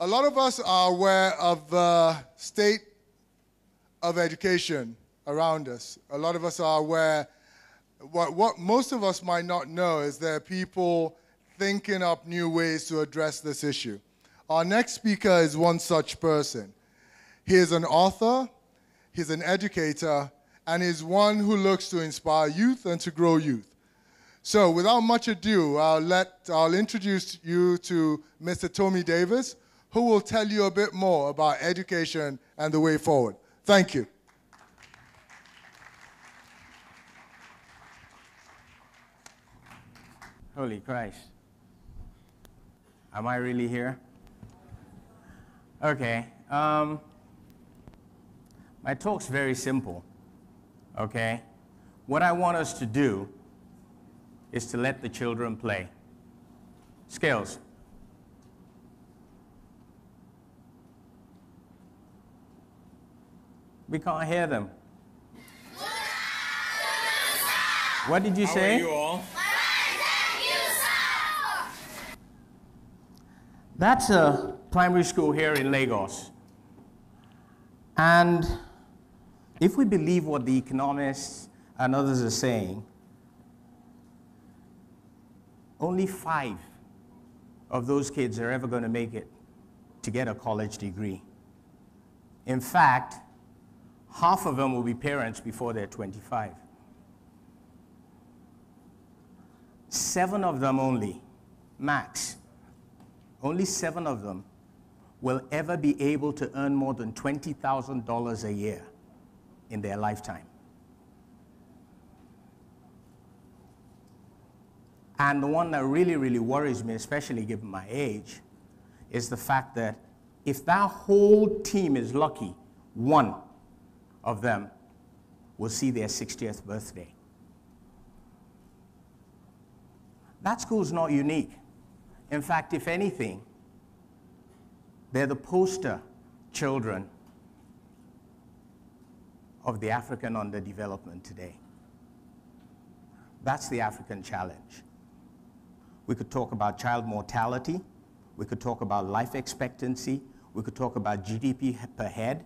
A lot of us are aware of the state of education around us. A lot of us are aware, what, what most of us might not know is there are people thinking up new ways to address this issue. Our next speaker is one such person. He is an author, he's an educator, and is one who looks to inspire youth and to grow youth. So, without much ado, I'll, let, I'll introduce you to Mr. Tomi Davies, who will tell you a bit more about education and the way forward. Thank you. Holy Christ. Am I really here? Okay. Um, my talk's very simple. Okay? What I want us to do is to let the children play. Scales. We can't hear them. What did you How say? are you all? That's a primary school here in Lagos. And if we believe what the economists and others are saying, only five of those kids are ever going to make it to get a college degree. In fact, half of them will be parents before they're 25. Seven of them only, max, only seven of them will ever be able to earn more than $20,000 a year in their lifetime. And the one that really, really worries me, especially given my age, is the fact that if that whole team is lucky, one of them will see their 60th birthday. That school's not unique. In fact, if anything, they're the poster children of the African underdevelopment today. That's the African challenge. We could talk about child mortality. We could talk about life expectancy. We could talk about GDP per head.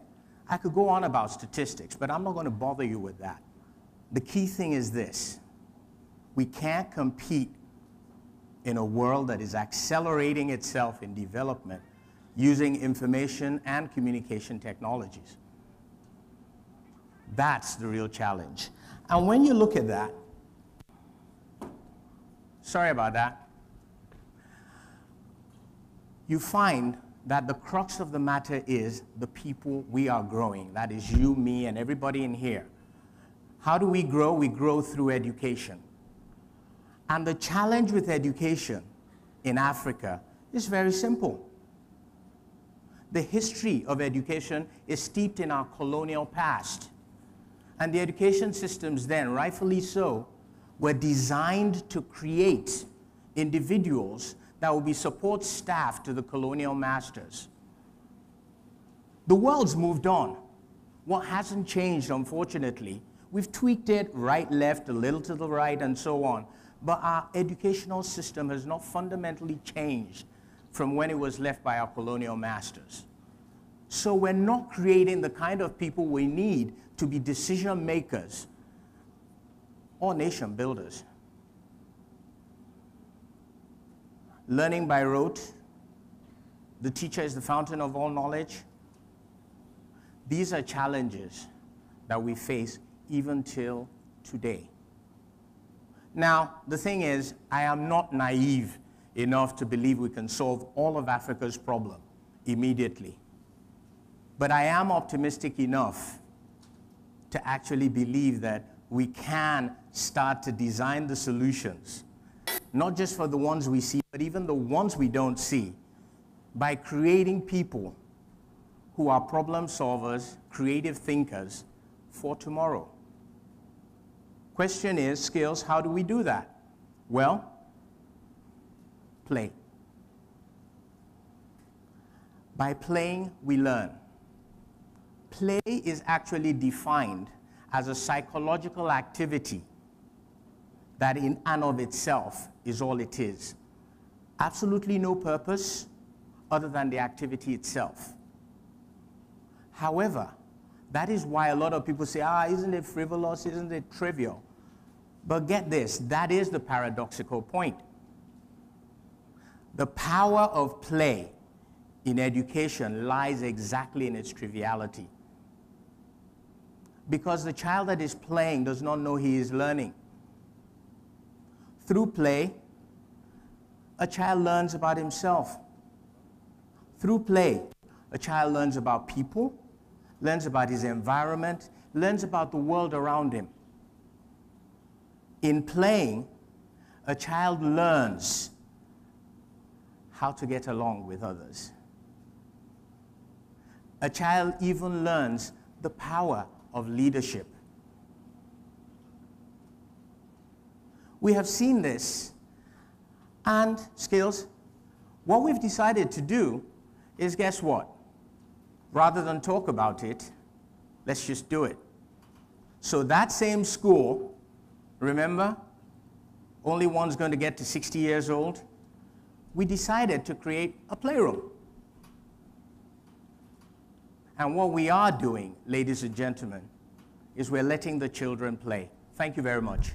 I could go on about statistics, but I'm not going to bother you with that. The key thing is this we can't compete in a world that is accelerating itself in development using information and communication technologies. That's the real challenge. And when you look at that, sorry about that, you find that the crux of the matter is the people we are growing. That is you, me, and everybody in here. How do we grow? We grow through education. And the challenge with education in Africa is very simple. The history of education is steeped in our colonial past. And the education systems then, rightfully so, were designed to create individuals that would be support staff to the colonial masters. The world's moved on. What hasn't changed, unfortunately, we've tweaked it right, left, a little to the right, and so on. But our educational system has not fundamentally changed from when it was left by our colonial masters. So we're not creating the kind of people we need to be decision makers or nation builders. Learning by rote, the teacher is the fountain of all knowledge. These are challenges that we face even till today. Now, the thing is, I am not naive enough to believe we can solve all of Africa's problem immediately. But I am optimistic enough to actually believe that we can start to design the solutions, not just for the ones we see, but even the ones we don't see, by creating people who are problem solvers, creative thinkers for tomorrow. Question is, skills, how do we do that? Well, play. By playing, we learn. Play is actually defined as a psychological activity that in and of itself is all it is. Absolutely no purpose, other than the activity itself. However, that is why a lot of people say, ah, isn't it frivolous? Isn't it trivial? But get this that is the paradoxical point. The power of play in education lies exactly in its triviality. Because the child that is playing does not know he is learning. Through play, a child learns about himself. Through play, a child learns about people, learns about his environment, learns about the world around him. In playing, a child learns how to get along with others. A child even learns the power of leadership. We have seen this, and skills. What we've decided to do is guess what? Rather than talk about it, let's just do it. So, that same school, remember, only one's going to get to 60 years old. We decided to create a playroom. And what we are doing, ladies and gentlemen, is we're letting the children play. Thank you very much.